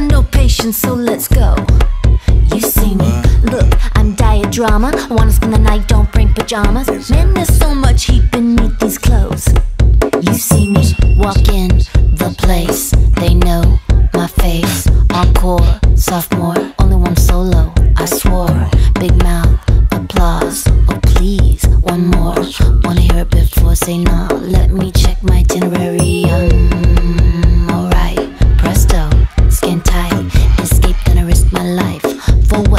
got no patience, so let's go. You see me, look, I'm diet drama. Wanna spend the night, don't bring pajamas. Man, there's so much heat beneath these clothes. You see me, walk in the place. They know my face. Encore, sophomore,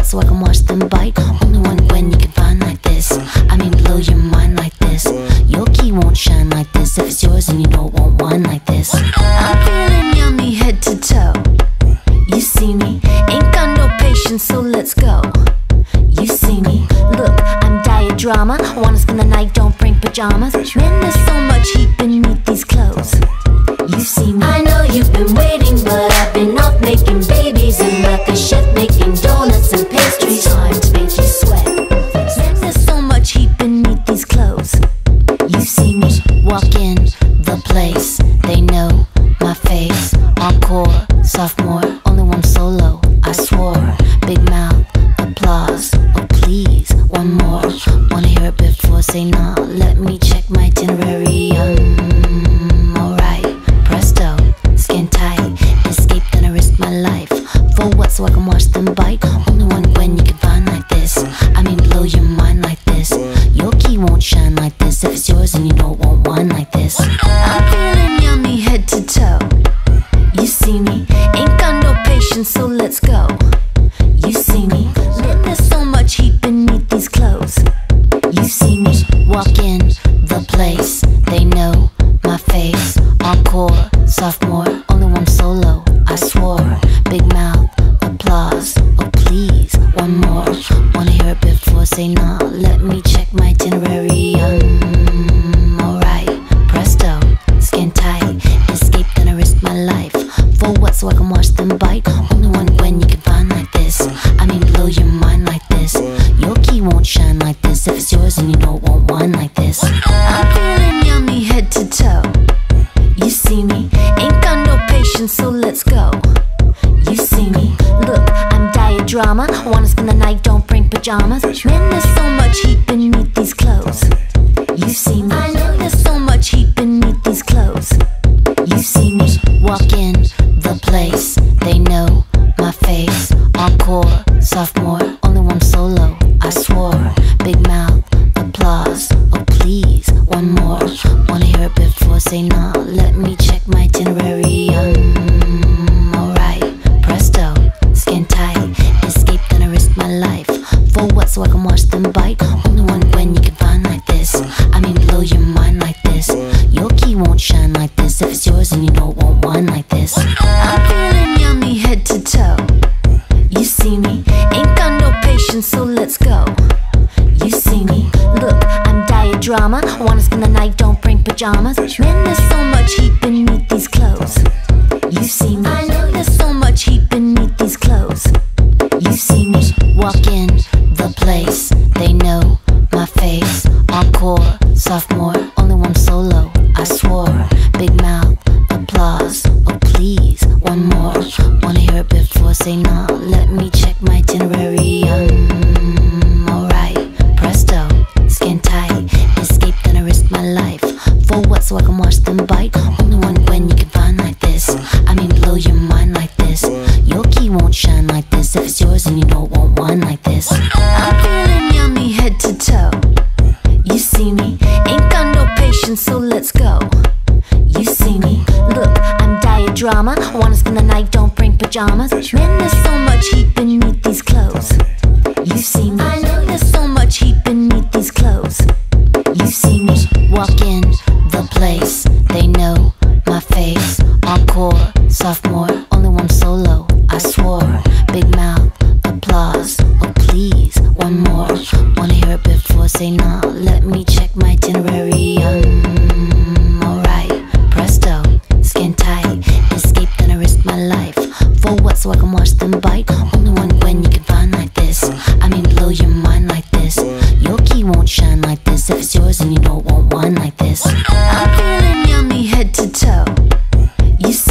So I can watch them bite. Only one when you can find like this. I mean, blow your mind like this. Your key won't shine like this. If it's yours, and you know it won't whine like this. I'm feeling yummy head to toe. You see me, ain't got no patience, so let's go. You see me, look, I'm diet drama. Wanna spend the night, don't bring pajamas. Man, there's so much heat beneath these clothes. You see me. I know you've been waiting, Let me check my itinerary. Um, alright, presto, skin tight. Escape, risk my life. For what? So I can watch them bite. Only one when you can find like this. I your mind like this. Your key won't shine like this. If it's yours, and you like this. I'm feeling yummy head to toe. You see me, ain't got no patience, so let's go. Can watch them bite. Only one when you can find like this. I mean, blow your mind like this. Your key won't shine like this. If it's yours, and you it won't whine like this. I'm feeling yummy head to toe. You see me, ain't got no patience, so let's go. You see me, look, I'm diet drama. Wanna spend the night, don't bring pajamas. Man, there's so much heat beneath sophomore, only one solo. I swore, big mouth, applause. Oh please, one more. Wanna hear it before say nah. Let me check my itinerary. Um, alright, presto, skin tight. Escape, I risk my life. For what? So I can watch them bite. Only one when you can find like this. I mean, blow your mind like this. Your key won't shine like this. If it's yours, and you know it won't whine like this. So let's go. You see me, look, I'm diet drama. Wanna spend the night, don't bring pajamas. Man, there's so much heat beneath these clothes. You see me, I know there's so much heat beneath these clothes. You see me walk in the place. They know my face. Encore, sophomore, so let's go. You see me, look, I'm diet drama. Wanna spend the night, don't bring pajamas. Man, there's so much heat beneath these clothes. You see me, I know there's so much heat beneath these clothes. You see me walk in the place.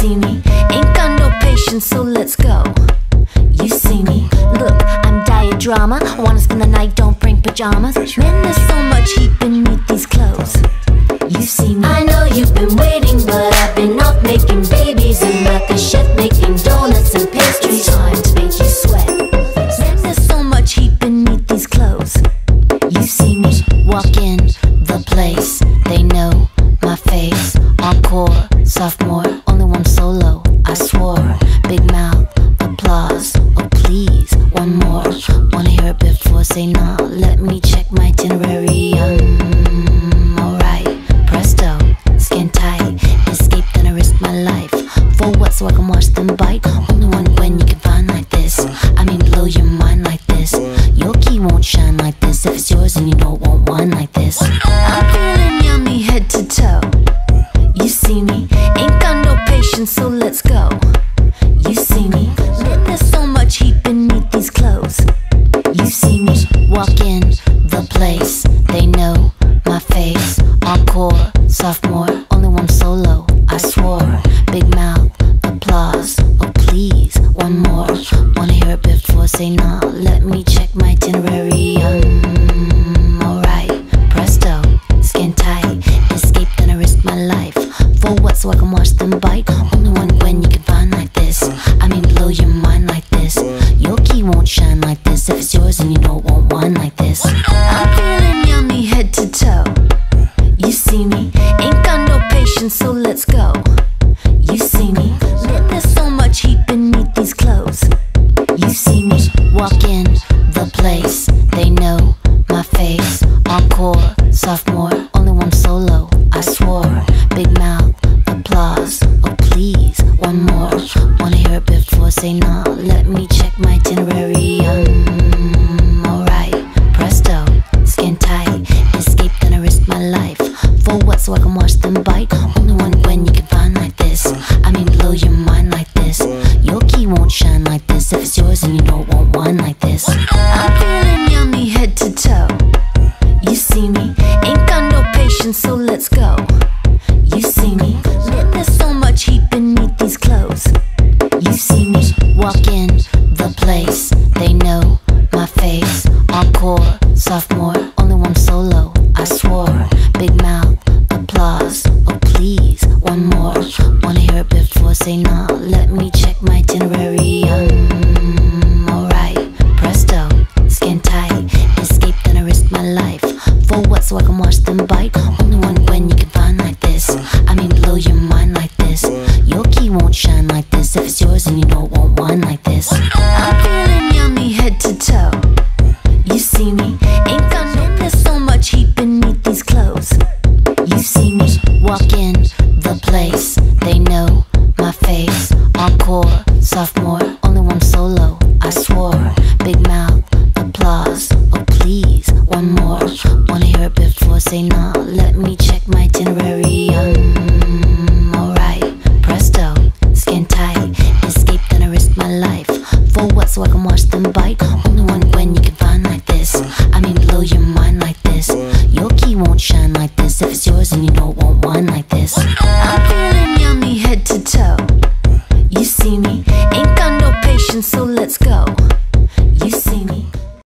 see me. Ain't got no patience, so let's go. You see me. Look, I'm diet drama. Wanna spend the night, don't bring pajamas. Man, there's so much heat beneath these clothes. You see me. I know you've been waiting, but I've been off making babies and like a chef making donuts and pastries. Time to make you. want mine like this. Your key won't shine like this if it's yours and you don't want one like this. I'm feeling yummy head to toe. You see me, ain't got no patience, so let's go. You see me, man, there's so much heat beneath these clothes. You see me, walk in the place, they know. Only one when you can let me check my itinerary. Alright, presto, skin tight. Escape, risk my life. For what, so I can watch them bite? Only one when you can find like this. I mean, blow your mind like this. Your key won't shine like this if it's yours and you like this. I'm feeling yummy head to toe. You see me?